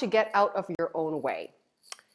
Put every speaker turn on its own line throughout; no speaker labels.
to get out of your own way.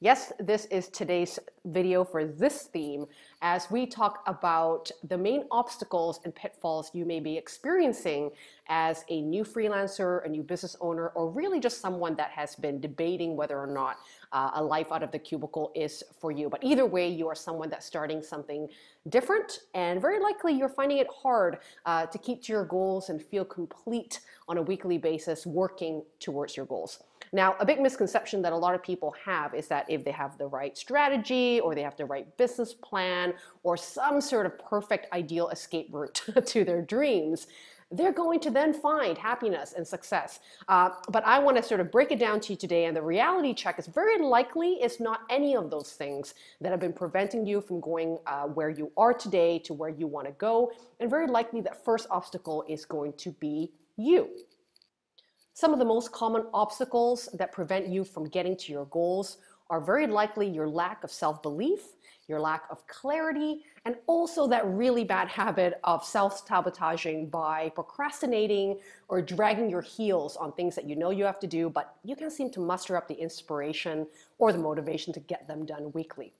Yes, this is today's video for this theme as we talk about the main obstacles and pitfalls you may be experiencing as a new freelancer, a new business owner, or really just someone that has been debating whether or not uh, a life out of the cubicle is for you. But either way, you are someone that's starting something different, and very likely you're finding it hard uh, to keep to your goals and feel complete on a weekly basis working towards your goals. Now, a big misconception that a lot of people have is that if they have the right strategy or they have the right business plan or some sort of perfect ideal escape route to their dreams, they're going to then find happiness and success. Uh, but I want to sort of break it down to you today, and the reality check is very likely it's not any of those things that have been preventing you from going uh, where you are today to where you want to go, and very likely that first obstacle is going to be you. Some of the most common obstacles that prevent you from getting to your goals are very likely your lack of self-belief, your lack of clarity, and also that really bad habit of self-sabotaging by procrastinating or dragging your heels on things that you know you have to do, but you can't seem to muster up the inspiration or the motivation to get them done weekly.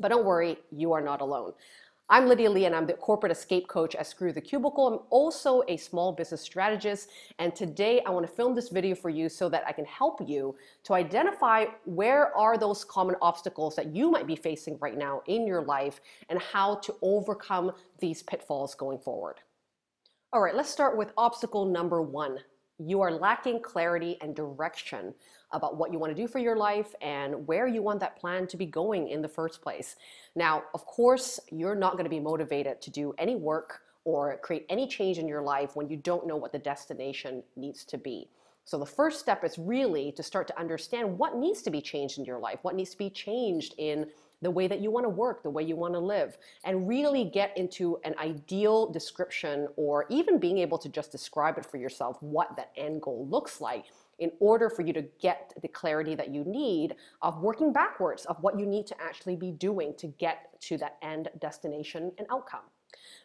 But don't worry, you are not alone. I'm Lydia Lee and I'm the corporate escape coach at Screw the Cubicle. I'm also a small business strategist. And today I want to film this video for you so that I can help you to identify where are those common obstacles that you might be facing right now in your life and how to overcome these pitfalls going forward. All right, let's start with obstacle number one. You are lacking clarity and direction about what you want to do for your life and where you want that plan to be going in the first place. Now, of course, you're not going to be motivated to do any work or create any change in your life when you don't know what the destination needs to be. So the first step is really to start to understand what needs to be changed in your life, what needs to be changed in the way that you want to work, the way you want to live, and really get into an ideal description or even being able to just describe it for yourself what that end goal looks like in order for you to get the clarity that you need of working backwards of what you need to actually be doing to get to that end destination and outcome.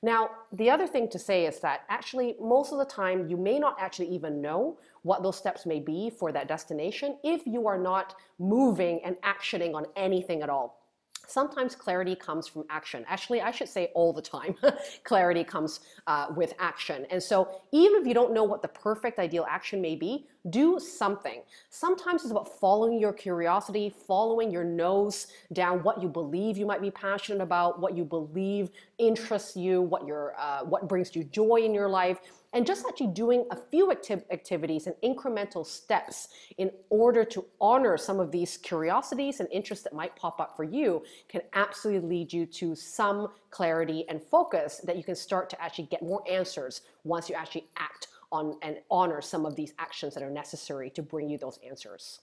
Now, the other thing to say is that actually most of the time you may not actually even know what those steps may be for that destination if you are not moving and actioning on anything at all. Sometimes clarity comes from action. Actually, I should say all the time, clarity comes uh, with action. And so even if you don't know what the perfect ideal action may be, do something. Sometimes it's about following your curiosity, following your nose down what you believe you might be passionate about, what you believe interests you, what, your, uh, what brings you joy in your life and just actually doing a few acti activities and incremental steps in order to honor some of these curiosities and interests that might pop up for you can absolutely lead you to some clarity and focus that you can start to actually get more answers once you actually act on and honor some of these actions that are necessary to bring you those answers.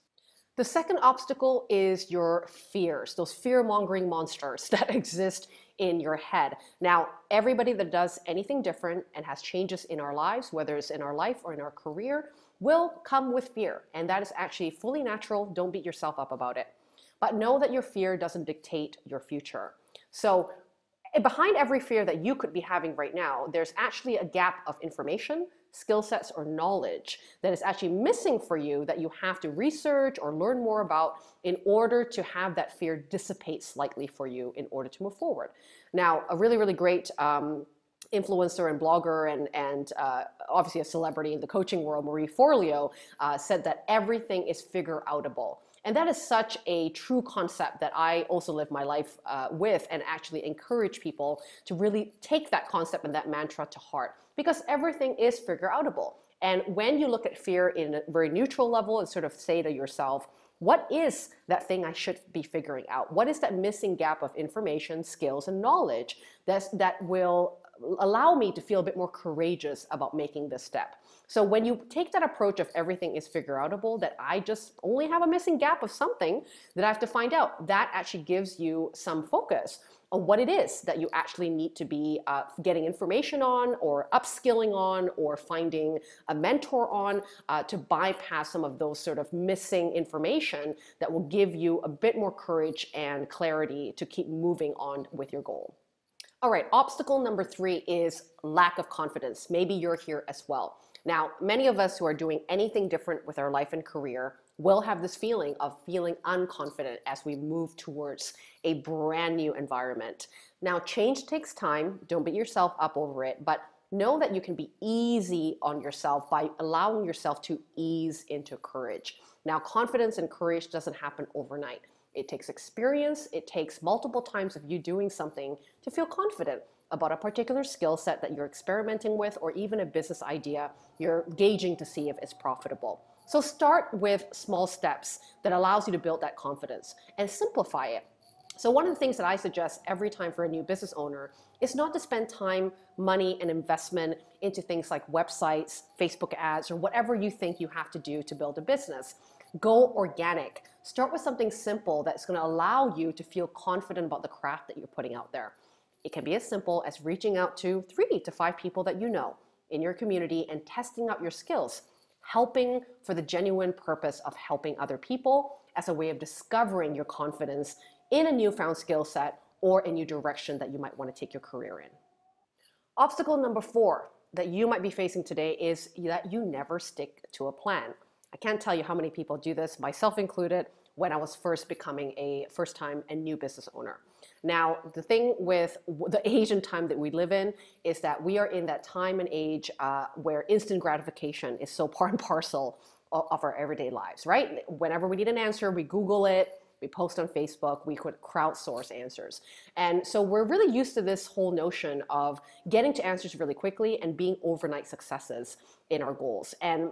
The second obstacle is your fears, those fear mongering monsters that exist in your head. Now, everybody that does anything different and has changes in our lives, whether it's in our life or in our career, will come with fear. And that is actually fully natural. Don't beat yourself up about it. But know that your fear doesn't dictate your future. So, eh, behind every fear that you could be having right now, there's actually a gap of information skill sets or knowledge that is actually missing for you that you have to research or learn more about in order to have that fear dissipate slightly for you in order to move forward. Now, a really, really great um, influencer and blogger and, and uh, obviously a celebrity in the coaching world, Marie Forleo, uh, said that everything is figure outable. And that is such a true concept that I also live my life uh, with and actually encourage people to really take that concept and that mantra to heart because everything is figure outable. And when you look at fear in a very neutral level and sort of say to yourself, what is that thing I should be figuring out? What is that missing gap of information, skills, and knowledge that's, that will allow me to feel a bit more courageous about making this step? So when you take that approach of everything is figure outable, that I just only have a missing gap of something that I have to find out, that actually gives you some focus on what it is that you actually need to be uh, getting information on or upskilling on or finding a mentor on uh, to bypass some of those sort of missing information that will give you a bit more courage and clarity to keep moving on with your goal. All right, obstacle number three is lack of confidence. Maybe you're here as well. Now, many of us who are doing anything different with our life and career will have this feeling of feeling unconfident as we move towards a brand new environment. Now, change takes time. Don't beat yourself up over it, but know that you can be easy on yourself by allowing yourself to ease into courage. Now, confidence and courage doesn't happen overnight. It takes experience, it takes multiple times of you doing something to feel confident about a particular skill set that you're experimenting with or even a business idea you're gauging to see if it's profitable. So start with small steps that allows you to build that confidence and simplify it. So one of the things that I suggest every time for a new business owner is not to spend time, money, and investment into things like websites, Facebook ads, or whatever you think you have to do to build a business. Go organic. Start with something simple that's going to allow you to feel confident about the craft that you're putting out there. It can be as simple as reaching out to three to five people that you know in your community and testing out your skills, helping for the genuine purpose of helping other people as a way of discovering your confidence in a newfound skill set or a new direction that you might want to take your career in. Obstacle number four that you might be facing today is that you never stick to a plan. I can't tell you how many people do this, myself included, when I was first becoming a first time and new business owner. Now, the thing with the age and time that we live in is that we are in that time and age uh, where instant gratification is so part and parcel of, of our everyday lives, right? Whenever we need an answer, we Google it, we post on Facebook, we could crowdsource answers. And so we're really used to this whole notion of getting to answers really quickly and being overnight successes in our goals. And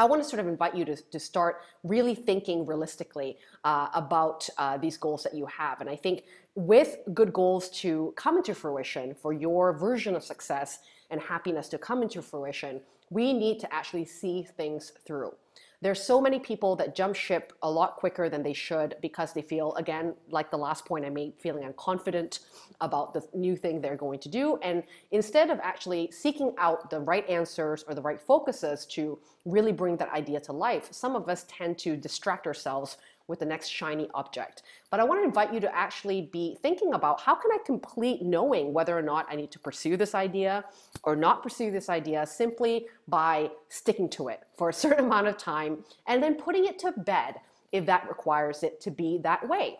I want to sort of invite you to, to start really thinking realistically uh, about uh, these goals that you have. And I think with good goals to come into fruition for your version of success and happiness to come into fruition, we need to actually see things through. There's so many people that jump ship a lot quicker than they should because they feel, again, like the last point I made, feeling unconfident about the new thing they're going to do. And instead of actually seeking out the right answers or the right focuses to really bring that idea to life, some of us tend to distract ourselves with the next shiny object. But I want to invite you to actually be thinking about how can I complete knowing whether or not I need to pursue this idea or not pursue this idea simply by sticking to it for a certain amount of time and then putting it to bed if that requires it to be that way.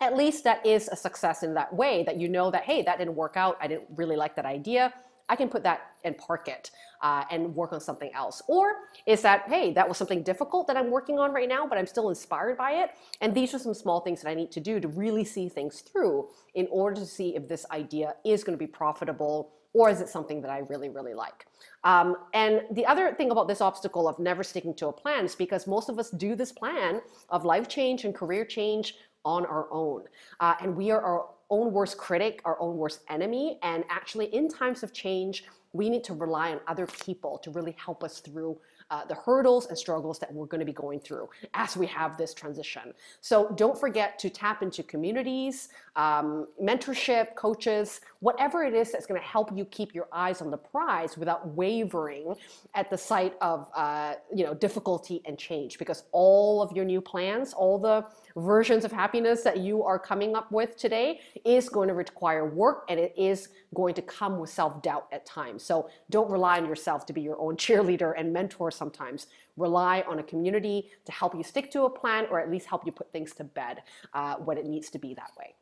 At least that is a success in that way that you know that hey that didn't work out. I didn't really like that idea I can put that and park it uh, and work on something else? Or is that, hey, that was something difficult that I'm working on right now, but I'm still inspired by it? And these are some small things that I need to do to really see things through in order to see if this idea is going to be profitable or is it something that I really, really like? Um, and the other thing about this obstacle of never sticking to a plan is because most of us do this plan of life change and career change on our own. Uh, and we are our own worst critic, our own worst enemy. And actually, in times of change, we need to rely on other people to really help us through uh, the hurdles and struggles that we're going to be going through as we have this transition. So don't forget to tap into communities, um, mentorship, coaches, whatever it is that's going to help you keep your eyes on the prize without wavering at the sight of uh, you know difficulty and change. Because all of your new plans, all the versions of happiness that you are coming up with today is going to require work and it is going to come with self doubt at times. So don't rely on yourself to be your own cheerleader and mentor sometimes. Rely on a community to help you stick to a plan or at least help you put things to bed uh, when it needs to be that way.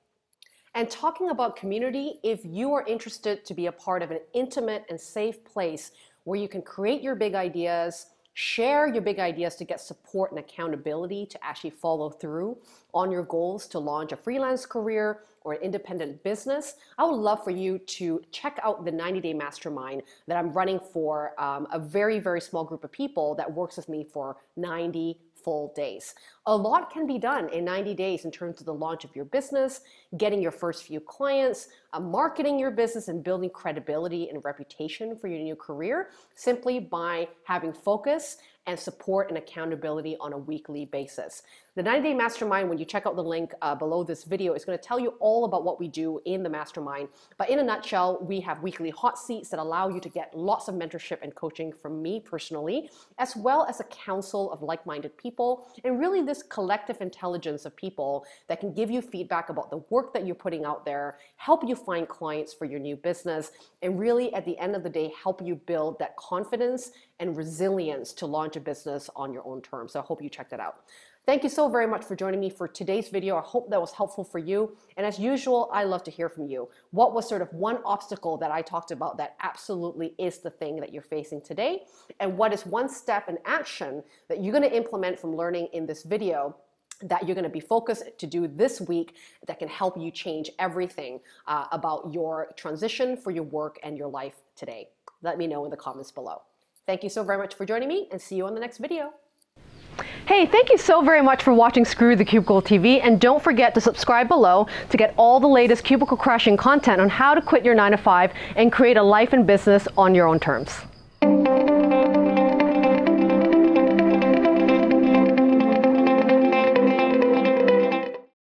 And talking about community, if you are interested to be a part of an intimate and safe place where you can create your big ideas, Share your big ideas to get support and accountability to actually follow through on your goals to launch a freelance career or an independent business. I would love for you to check out the 90 Day Mastermind that I'm running for um, a very, very small group of people that works with me for 90 full days. A lot can be done in 90 days in terms of the launch of your business, getting your first few clients, uh, marketing your business, and building credibility and reputation for your new career simply by having focus and support and accountability on a weekly basis. The 90 Day Mastermind, when you check out the link uh, below this video, is going to tell you all about what we do in the mastermind. But in a nutshell, we have weekly hot seats that allow you to get lots of mentorship and coaching from me personally, as well as a council of like minded people, and really this collective intelligence of people that can give you feedback about the work that you're putting out there, help you find clients for your new business, and really at the end of the day, help you build that confidence and resilience to launch a business on your own terms. So I hope you check that out. Thank you so very much for joining me for today's video. I hope that was helpful for you. And as usual, I love to hear from you. What was sort of one obstacle that I talked about that absolutely is the thing that you're facing today? And what is one step in action that you're going to implement from learning in this video that you're going to be focused to do this week that can help you change everything uh, about your transition for your work and your life today? Let me know in the comments below. Thank you so very much for joining me and see you on the next video. Hey, thank you so very much for watching Screw the Cubicle TV and don't forget to subscribe below to get all the latest cubicle crashing content on how to quit your 9 to 5 and create a life and business on your own terms.